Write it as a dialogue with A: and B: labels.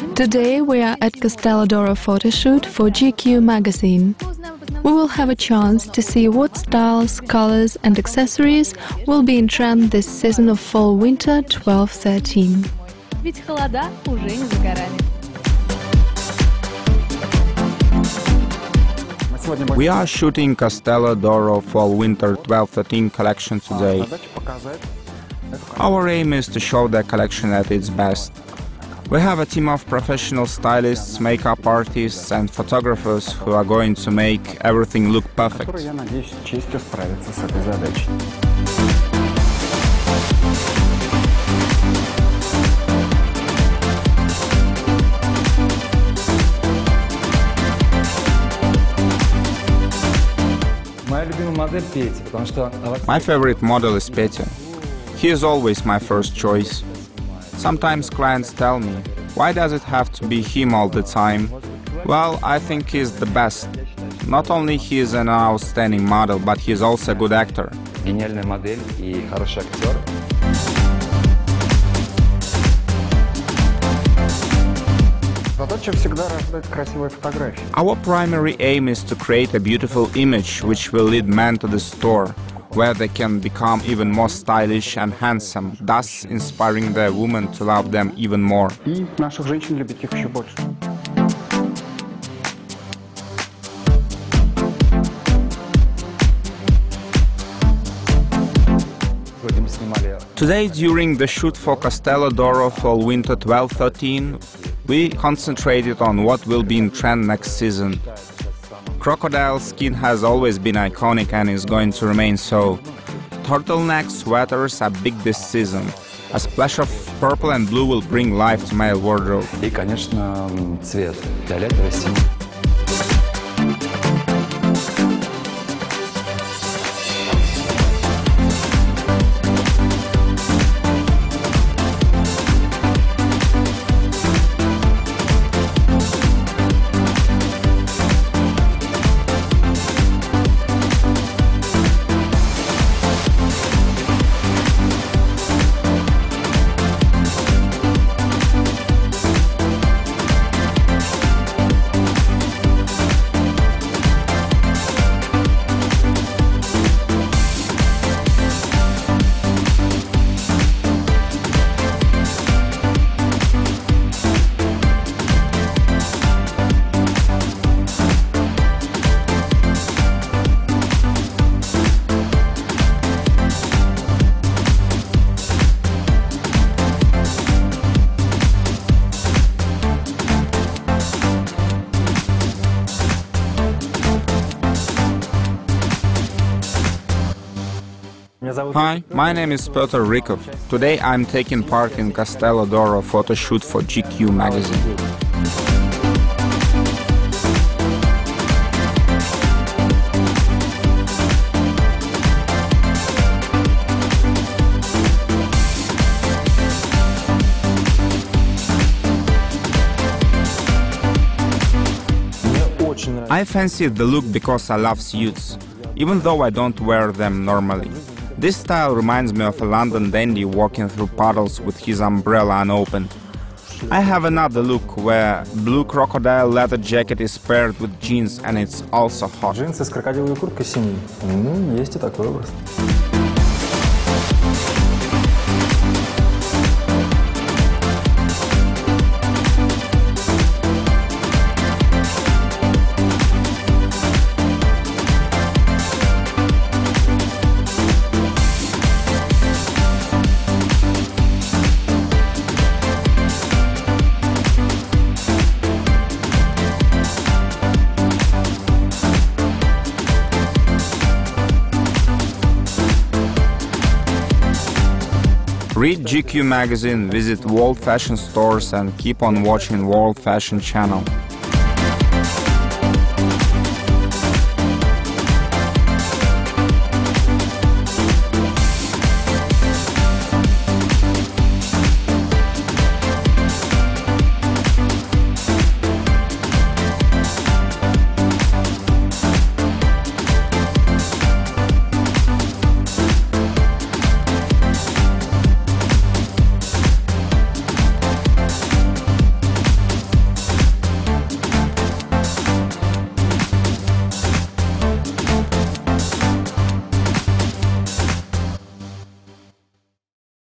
A: Today we are at Castello d'Oro photoshoot for GQ magazine. We will have a chance to see what styles, colors and accessories will be in trend this season of fall-winter 12-13.
B: We are shooting Castello d'Oro Fall-Winter 12-13 collection today. Our aim is to show the collection at its best. We have a team of professional stylists, makeup artists, and photographers who are going to make everything look perfect. My favorite model is Petya. He is always my first choice. Sometimes clients tell me, why does it have to be him all the time? Well, I think he's the best. Not only he is an outstanding model, but he is also a good actor.
C: гениальная модель и хороший актер.
D: Задача всегда рождать красивые фотографии.
B: Our primary aim is to create a beautiful image which will lead men to the store, where they can become even more stylish and handsome, thus inspiring their women to love them even more. Today, during the shoot for Castello d'Oro for Winter 12-13, we concentrated on what will be in trend next season. Crocodile skin has always been iconic and is going to remain so. Turtleneck sweaters are big this season. A splash of purple and blue will bring life to male wardrobe.
C: и, конечно, м, цвет фиолетовый, синий.
B: Hi, my name is Peter Rikov. Today I'm taking part in Castello d'Oro photo shoot for GQ magazine. I fancy the look because I love suits, even though I don't wear them normally. This style reminds me of a London dandy walking through puddles with his umbrella unopened. I have another look where blue crocodile leather jacket is paired with jeans and it's also hot.
D: Джинсы с крокодиловой курткой синей. Ну, есть и такой образ.
B: Read GQ magazine, visit World Fashion stores and keep on watching World Fashion channel.